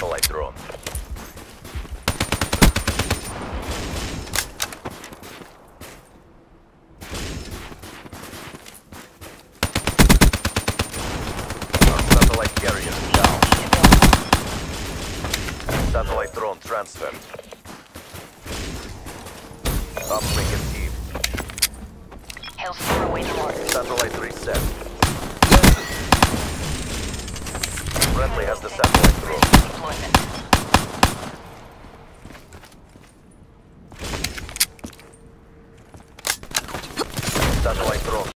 satellite drone. Our satellite carrier down. Satellite drone transferred. Uplink is deep. Hellstorm awaiting orders. Satellite reset. Friendly has the satellite drone. Está no entrou.